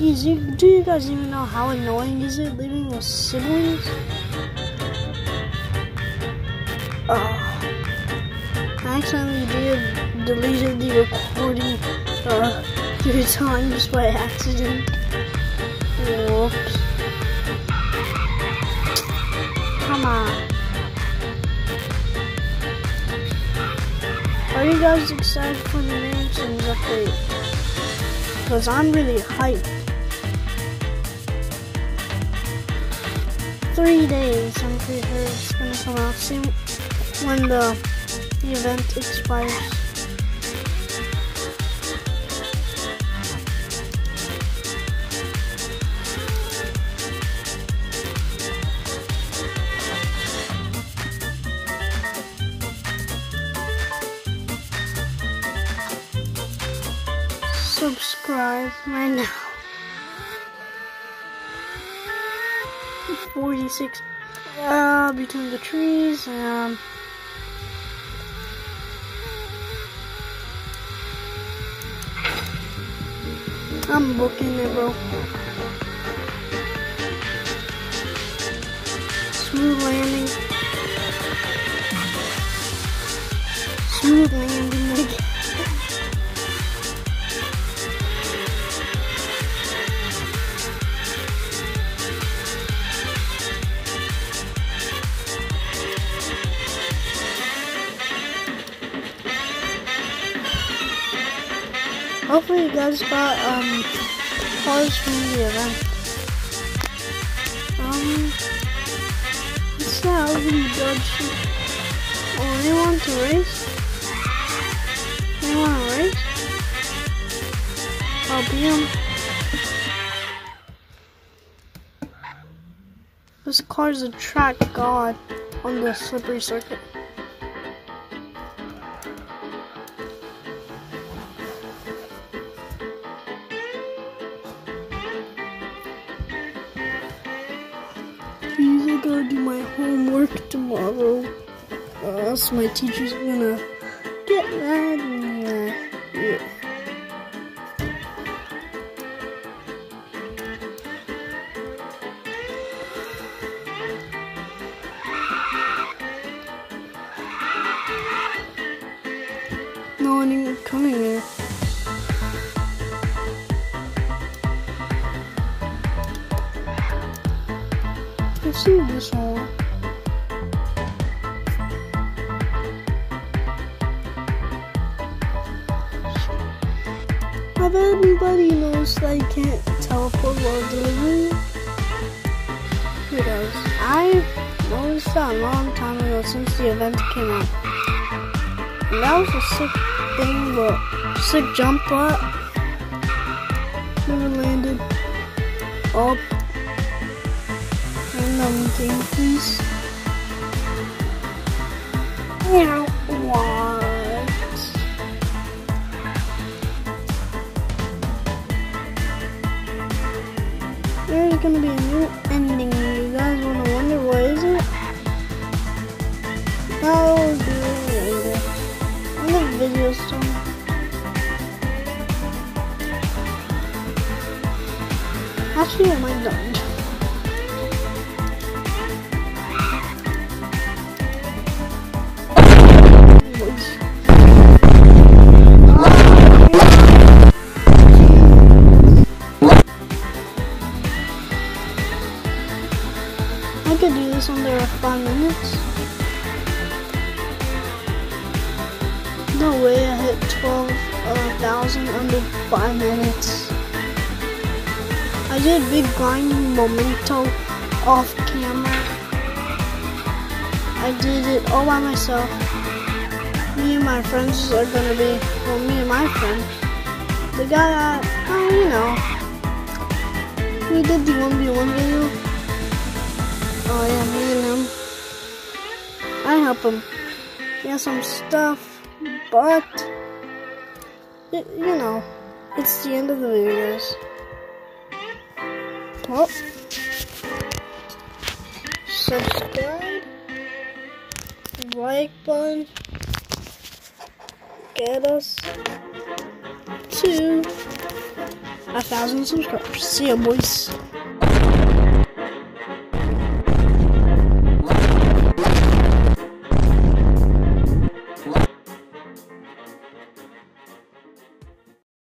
Do you guys even know how annoying is it living with siblings? Oh, I accidentally did deleted the recording uh, three times by accident. Whoops. Come on. Are you guys excited for the Mansions update? Because I'm really hyped. Three days, I'm pretty sure it's gonna come out soon when the the event expires. subscribe right now. 46 uh, between the trees. Um, I'm booking it, bro. Smooth landing. Smooth landing. Hopefully you guys got um cars from the event. Um it's not really Dodge. Oh anyone to race? Anyone to race? I'll be him. This car's a track god on the slippery circuit. Gotta do my homework tomorrow. Or else my teacher's gonna get mad. and, uh, yeah. No one even coming here. Seen this one. I everybody knows you can't teleport while delivering. Who does? I noticed that a long time ago since the event came out. And that was a sick thing, but sick jump, but never landed. Up. Random game, please. What? There's gonna be a new ending. You guys wanna wonder what is it? I'll do it later. The video soon. Actually, I might not. Under five minutes. No way I hit 12,000 uh, under five minutes. I did big grinding memento off camera. I did it all by myself. Me and my friends are gonna be, well, me and my friend, the guy uh, that, oh, you know, we did the 1v1 video. I help him. Has some stuff, but you know, it's the end of the video. Well, subscribe, like button, get us to a thousand subscribers. See ya, boys.